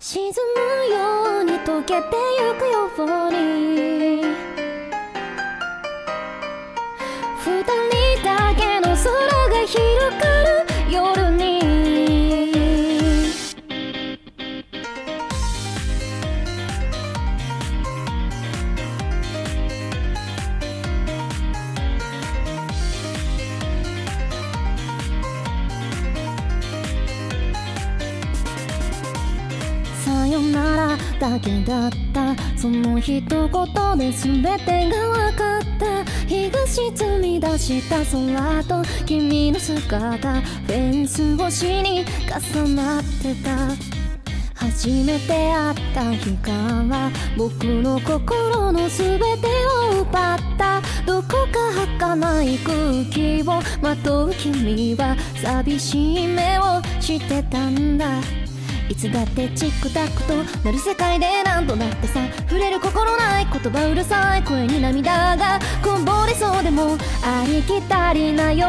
沈むように溶けてゆくようにだけだった。その一言で全てが分かった。日が沈み出した空と君の姿。フェンス越しに重なってた。初めて会った日から。僕の心の全てを奪った。どこか儚い空気を。まとう君は寂しい目をしてたんだ。いつだってチックタックとなる世界で何度だってさ触れる心ない言葉うるさい声に涙がこぼれそうでもありきたりな喜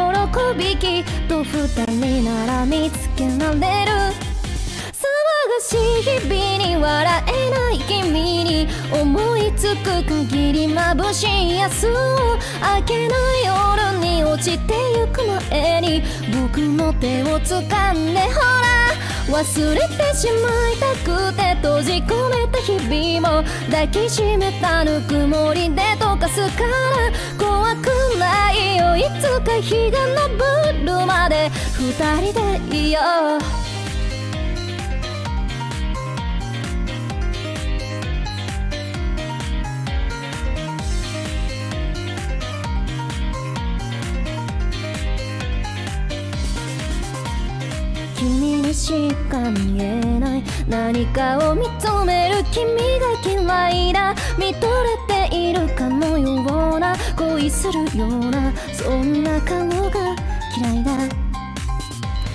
びきっと二人なら見つけられる。騒がしい日々に笑えない君に思いつく限り眩しい明日を明けない夜に落ちてゆく前に僕の手を掴んでほら忘れてしまいたくて閉じ込めた日々も抱きしめたぬくもりで溶かすから怖くないよいつか日が昇るまで二人でいようしか見えない。何かを見つめる君が嫌いだ。見とれているかのような恋するような。そんな顔が嫌いだ。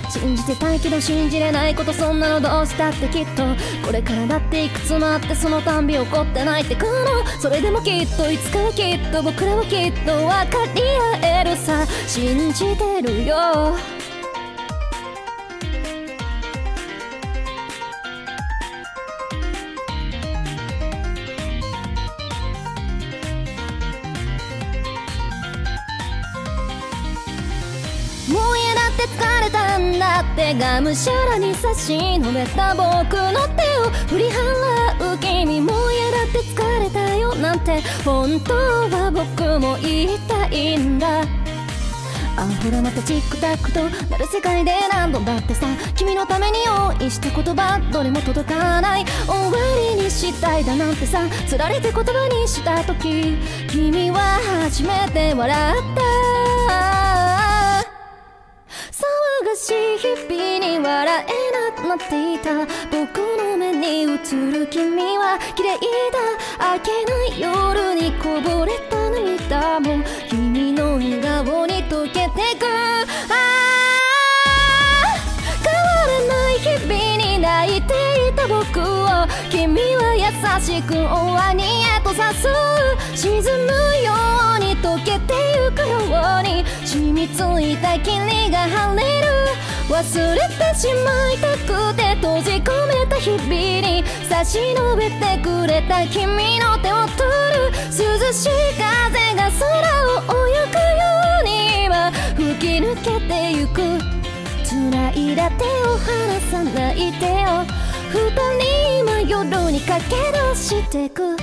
信じてたいけど信じれないことそんなのどうしたってきっと。これからだっていくつもあってそのたんび起こってないって。このそれでもきっといつかはきっと僕らはきっと分かり合えるさ。信じてるよ。がむしゃらに差し伸べた僕の手を振り払う君も嫌だって疲れたよなんて本当は僕も言いたいんだ。あほらまたチックタックとなる世界で何度だってさ君のために用意した言葉どれも届かない終わりにしたいだなんてさつられて言葉にした時君は初めて笑ったしい日々に笑えなくなっていた。僕の目に映る君は綺麗だ。明けない夜にこぼれた涙も。君の笑顔に溶けてく。あ変わらない日々に泣いていた僕を。君は優しく終わりへと誘う沈むように溶けてゆくように。染みついた霧が晴れる。忘れてしまいたくて閉じ込めた日々に差し伸べてくれた君の手を取る涼しい風が空を泳ぐように今吹き抜けてゆく繋いだ手を離さないでよ二人今夜に駆け出してく